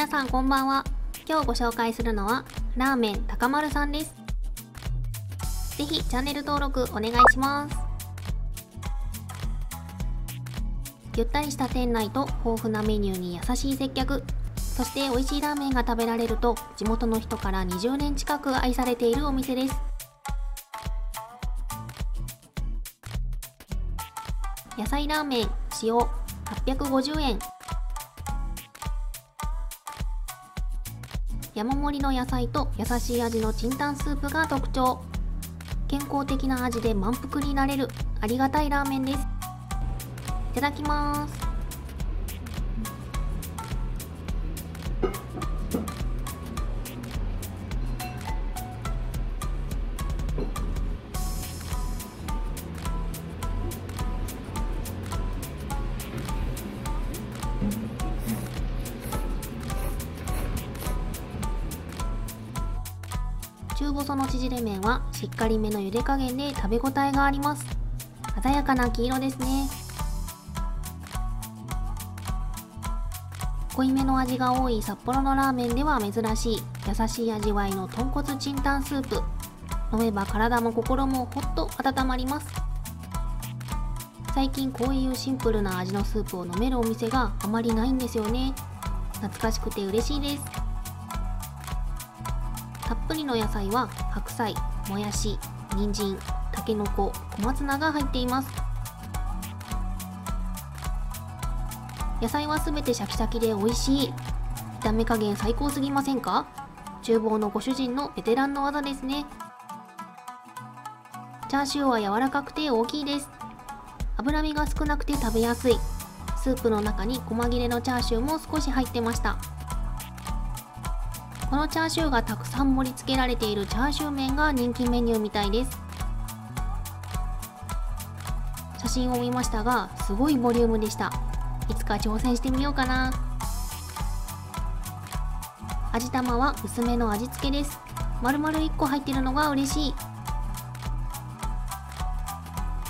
皆さんこんばんは。今日ご紹介するのはラーメン高丸さんです。ぜひチャンネル登録お願いします。ゆったりした店内と豊富なメニューに優しい接客。そして美味しいラーメンが食べられると地元の人から20年近く愛されているお店です。野菜ラーメン塩850円。山盛りの野菜と優しい味のチンタンスープが特徴。健康的な味で満腹になれるありがたいラーメンです。いただきます。細の縮れ麺はしっかりめの茹で加減で食べ応えがあります。鮮やかな黄色ですね。濃いめの味が多い札幌のラーメンでは珍しい。優しい味わいの豚骨チンタンスープ。飲めば体も心もほっと温まります。最近こういうシンプルな味のスープを飲めるお店があまりないんですよね。懐かしくて嬉しいです。たっぷりの野菜は白菜、もやし、人参、たけのこ、小松菜が入っています。野菜はすべてシャキシャキで美味しい。炒め加減最高すぎませんか？厨房のご主人のベテランの技ですね。チャーシューは柔らかくて大きいです。脂身が少なくて食べやすい。スープの中に細切れのチャーシューも少し入ってました。このチャーシューがたくさん盛り付けられているチャーシュー麺が人気メニューみたいです。写真を見ましたがすごいボリュームでした。いつか挑戦してみようかな。味玉は薄めの味付けです。丸々1個入ってるのが嬉しい。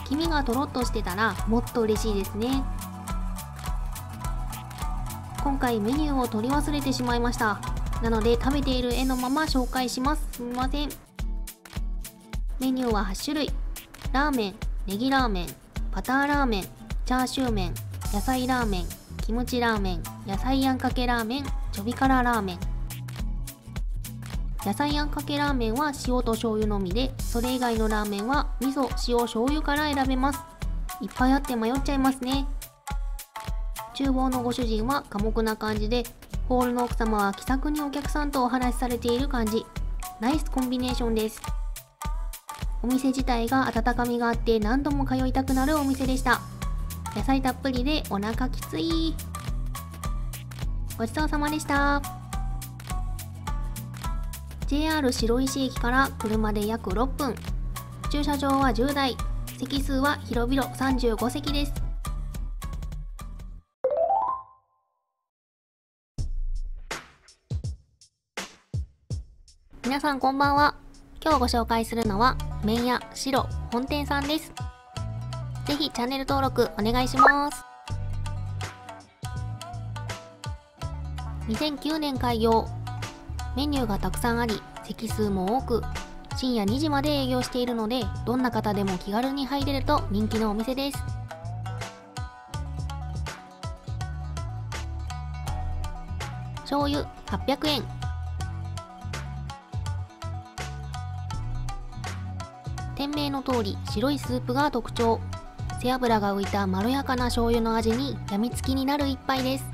黄身がとろっとしてたらもっと嬉しいですね。今回メニューを取り忘れてしまいました。なので食べている絵のまま紹介します。すみません。メニューは8種類。ラーメンネギラーメンバターラーメンチャーシュー麺野菜ラーメンキムチラーメン野菜あんかけラーメンちょび辛ラーメン。野菜あんかけラーメンは塩と醤油のみでそれ以外のラーメンは味噌塩醤油から選べます。いっぱいあって迷っちゃいますね。厨房のご主人は寡黙な感じでホールの奥様は気さくにお客さんとお話しされている感じ。ナイスコンビネーションです。お店自体が温かみがあって何度も通いたくなるお店でした。野菜たっぷりでお腹きつい。ごちそうさまでした。JR 白石駅から車で約6分。駐車場は10台。席数は広々35席です。皆さんこんばんは。今日ご紹介するのは麺屋白本店さんです。ぜひチャンネル登録お願いします。2009年開業。メニューがたくさんあり席数も多く深夜2時まで営業しているのでどんな方でも気軽に入れると人気のお店です。醤油800円。店名の通り白いスープが特徴。背脂が浮いたまろやかな醤油の味にやみつきになる一杯です。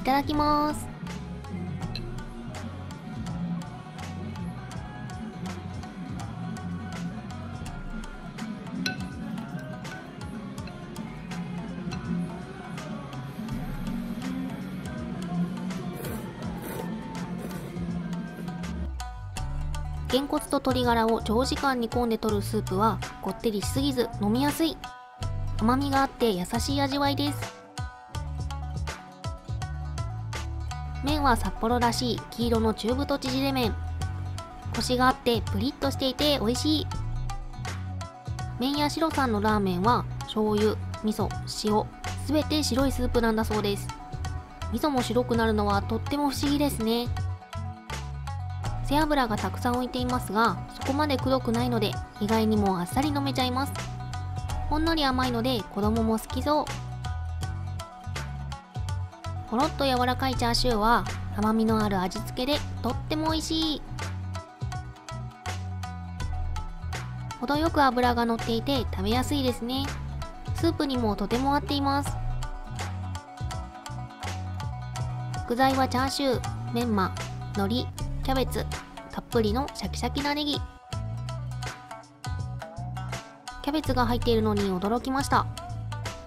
いただきます。げんこつと鶏ガラを長時間煮込んで取るスープはこってりしすぎず飲みやすい。甘みがあって優しい味わいです。麺は札幌らしい。黄色の中太縮れ麺。コシがあってプリッとしていて美味しい。麺屋白さんのラーメンは醤油味噌塩すべて白いスープなんだそうです。味噌も白くなるのはとっても不思議ですね。背脂がたくさん浮いていますがそこまでくどくないので意外にもあっさり飲めちゃいます。ほんのり甘いので子供も好きそう。ほろっと柔らかいチャーシューは甘みのある味付けでとっても美味しい。程よく脂が乗っていて食べやすいですね。スープにもとても合っています。具材はチャーシューメンマ海苔キャベツたっぷりのシャキシャキなネギ。キャベツが入っているのに驚きました。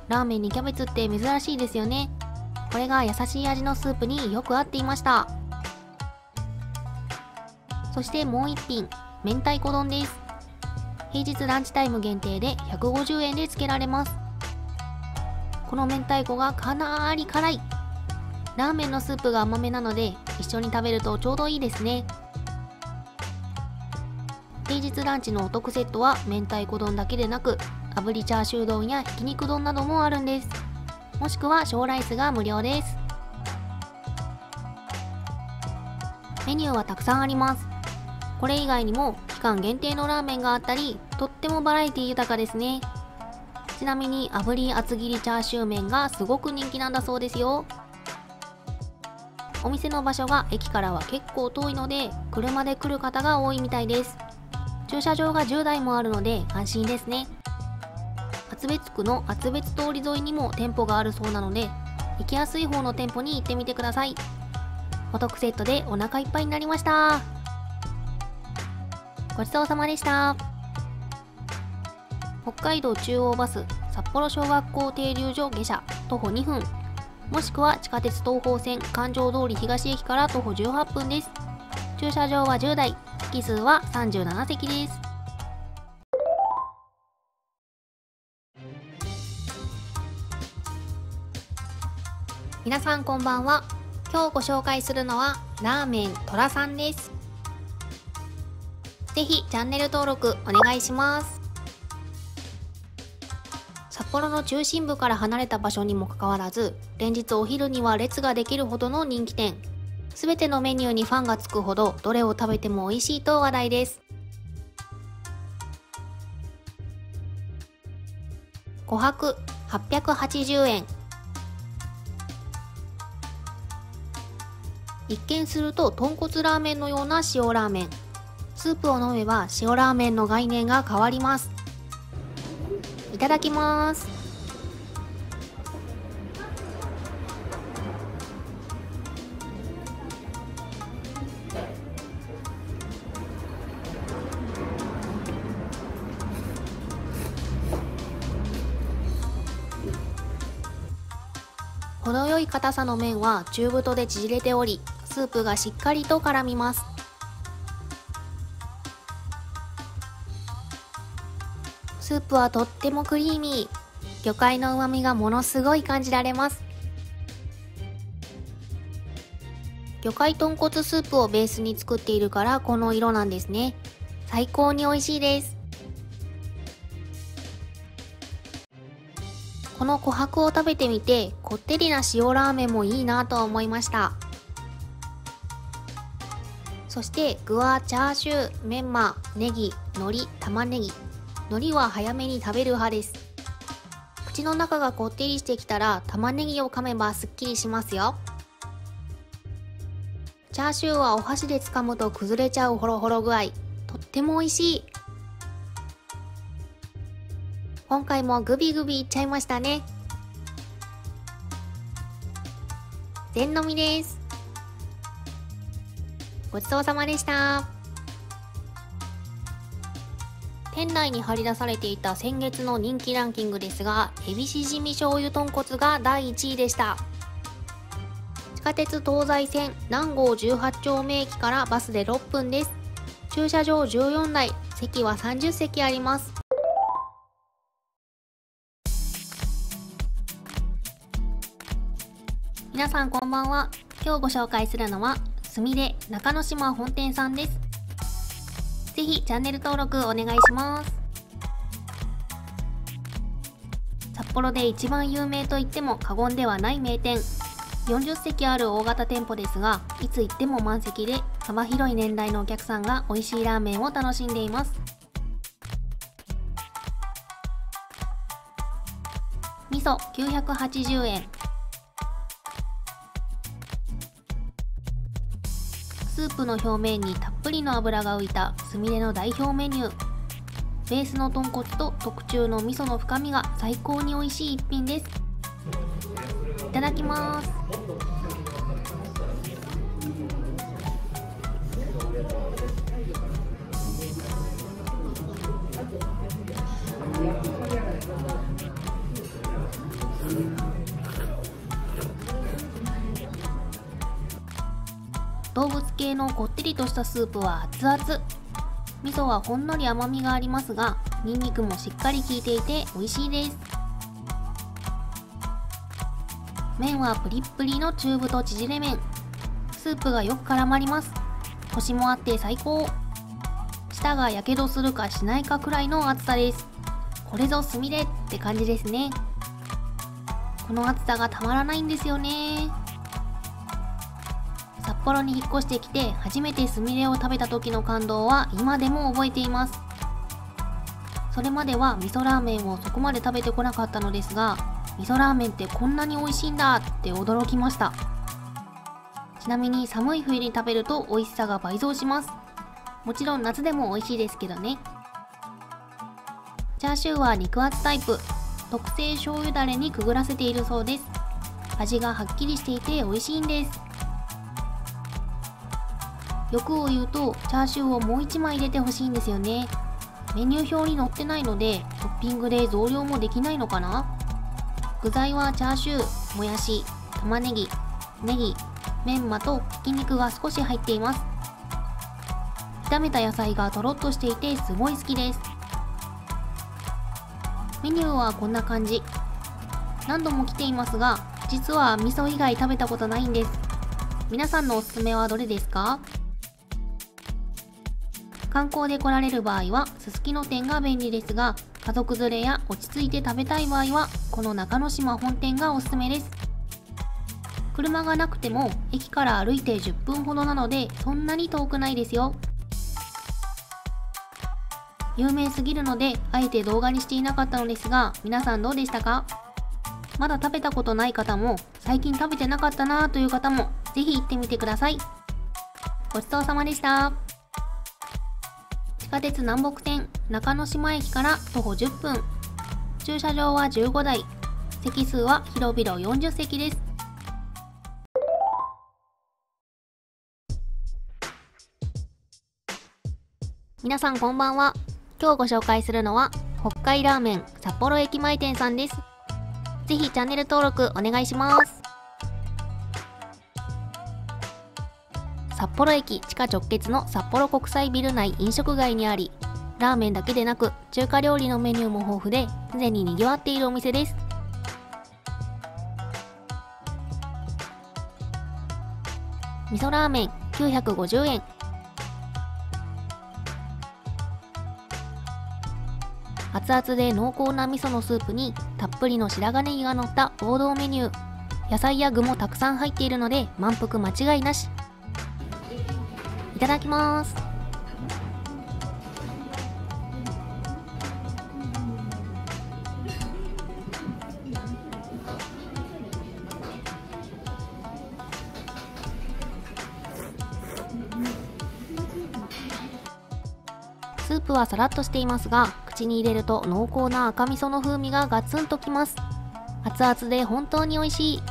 ラーメンにキャベツって珍しいですよね。これが優しい味のスープによく合っていました。そしてもう一品明太子丼です。平日ランチタイム限定で150円で付けられます。この明太子がかなり辛い。ラーメンのスープが甘めなので一緒に食べるとちょうどいいですね。平日ランチのお得セットは明太子丼だけでなく炙りチャーシュー丼やひき肉丼などもあるんです。もしくは小ライスが無料です。メニューはたくさんあります。これ以外にも期間限定のラーメンがあったりとってもバラエティ豊かですね。ちなみに炙り厚切りチャーシュー麺がすごく人気なんだそうですよ。お店の場所が駅からは結構遠いので車で来る方が多いみたいです。駐車場が10台もあるので安心ですね。厚別区の厚別通り沿いにも店舗があるそうなので行きやすい方の店舗に行ってみてください。お得セットでお腹いっぱいになりました。ごちそうさまでした。北海道中央バス札幌小学校停留所下車徒歩2分。もしくは地下鉄東方線環状通り東駅から徒歩18分です。駐車場は10台席数は37席です。皆さんこんばんは。今日ご紹介するのはラーメントラさんです。ぜひチャンネル登録お願いします。幌の中心部から離れた場所にもかかわらず連日お昼には列ができるほどの人気店。全てのメニューにファンがつくほどどれを食べても美味しいと話題です。琥珀880円。一見すると豚骨ラーメンのような塩ラーメン。スープを飲めば塩ラーメンの概念が変わります。ただきます。程よい硬さの麺は中太で縮れておりスープがしっかりと絡みます。スープはとってもクリーミー。魚介の旨味がものすごい感じられます。魚介豚骨スープをベースに作っているからこの色なんですね。最高に美味しいです。この琥珀を食べてみてこってりな塩ラーメンもいいなと思いました。そして具はチャーシュー、メンマ、ネギ、海苔、玉ねぎ。海苔は早めに食べる派です。口の中がこってりしてきたら玉ねぎを噛めばすっきりしますよ。チャーシューはお箸で掴むと崩れちゃうホロホロ具合。とっても美味しい。今回もグビグビいっちゃいましたね。全飲みです。ごちそうさまでした。店内に張り出されていた先月の人気ランキングですがエビしじみ醤油豚骨が第1位でした。地下鉄東西線南郷18丁目駅からバスで6分です。駐車場14台席は30席あります。皆さんこんばんは。今日ご紹介するのはすみれ中之島本店さんです。ぜひチャンネル登録お願いします。札幌で一番有名と言っても過言ではない名店。40席ある大型店舗ですがいつ行っても満席で幅広い年代のお客さんが美味しいラーメンを楽しんでいます。味噌980円。スープの表面にたっぷりの油が浮いたすみれの代表メニュー。ベースの豚骨と特注の味噌の深みが最高に美味しい一品です。いただきます。動物系のこってりとしたスープは熱々。味噌はほんのり甘みがありますがニンニクもしっかり効いていて美味しいです。麺はプリップリの中太縮れ麺。スープがよく絡まります。コシもあって最高。舌がやけどするかしないかくらいの熱さです。これぞすみれって感じですね。この暑さがたまらないんですよね。札幌に引っ越してきて初めてすみれを食べた時の感動は今でも覚えています。それまでは味噌ラーメンをそこまで食べてこなかったのですが味噌ラーメンってこんなに美味しいんだって驚きました。ちなみに寒い冬に食べると美味しさが倍増します。もちろん夏でも美味しいですけどね。チャーシューは肉厚タイプ。特製醤油だれにくぐらせているそうです。味がはっきりしていて美味しいんです。欲を言うとチャーシューをもう1枚入れてほしいんですよね。メニュー表に載ってないのでトッピングで増量もできないのかな？具材はチャーシュー、もやし、玉ねぎ、ネギ、メンマとひき肉が少し入っています。炒めた野菜がとろっとしていてすごい好きです。メニューはこんな感じ。何度も来ていますが実は味噌以外食べたことないんです。皆さんのおすすめはどれですか？観光で来られる場合はすすきの店が便利ですが家族連れや落ち着いて食べたい場合はこの中之島本店がおすすめです。車がなくても駅から歩いて10分ほどなのでそんなに遠くないですよ。有名すぎるのであえて動画にしていなかったのですが皆さんどうでしたか？まだ食べたことない方も最近食べてなかったなという方もぜひ行ってみてください。ごちそうさまでした。下鉄南北線中之島駅から徒歩10分。駐車場は15台。席数は広々40席です。皆さんこんばんは。今日ご紹介するのは北海ラーメン札幌駅前店さんです。ぜひチャンネル登録お願いします。札幌駅地下直結の札幌国際ビル内飲食街にありラーメンだけでなく中華料理のメニューも豊富で常に賑わっているお店です。味噌ラーメン950円。熱々で濃厚な味噌のスープにたっぷりの白髪ネギが乗った王道メニュー。野菜や具もたくさん入っているので満腹間違いなし。ただきます。スープはさらっとしていますが口に入れると濃厚な赤味噌の風味がガツンときます。熱々で本当に美味しい。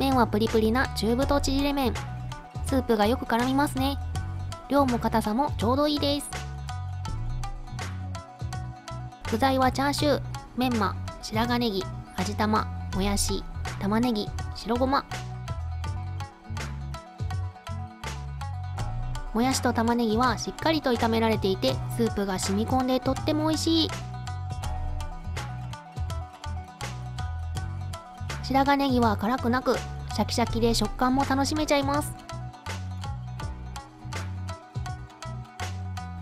麺はプリプリな中太縮れ麺。スープがよく絡みますね。量も硬さもちょうどいいです。具材はチャーシューメンマ白髪ネギ味玉もやし玉ねぎ白ごま。もやしと玉ねぎはしっかりと炒められていてスープが染み込んでとっても美味しい。白髪ネギは辛くなくシャキシャキで食感も楽しめちゃいます。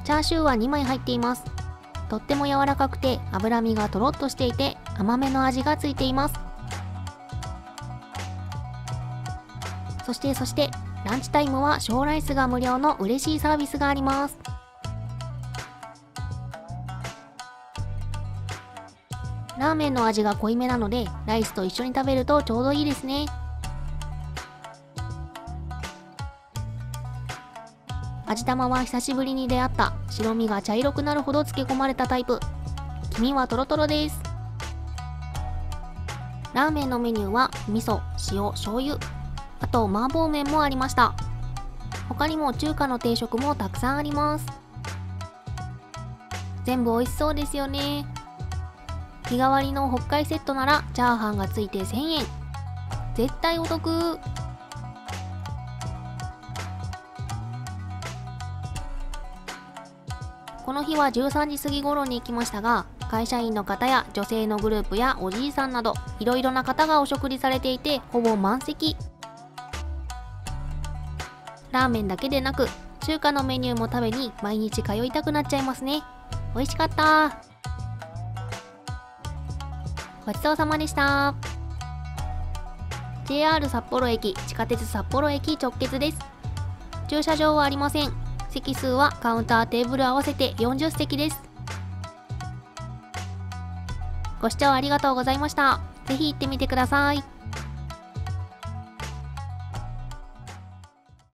チャーシューは2枚入っています。とっても柔らかくて脂身がとろっとしていて甘めの味がついています。そしてそしてランチタイムは小ライスが無料の嬉しいサービスがあります。ラーメンの味が濃いめなのでライスと一緒に食べるとちょうどいいですね。味玉は久しぶりに出会った。白身が茶色くなるほど漬け込まれたタイプ。黄身はトロトロです。ラーメンのメニューは味噌、塩、醤油。あと麻婆麺もありました。他にも中華の定食もたくさんあります。全部美味しそうですよね。日替わりの北海セットならチャーハンがついて1000円。絶対お得。この日は13時過ぎ頃に行きましたが会社員の方や女性のグループやおじいさんなどいろいろな方がお食事されていてほぼ満席。ラーメンだけでなく中華のメニューも食べに毎日通いたくなっちゃいますね。美味しかった。ごちそうさまでした。JR 札幌駅地下鉄札幌駅直結です。駐車場はありません。席数はカウンターテーブル合わせて40席です。ご視聴ありがとうございました。ぜひ行ってみてください。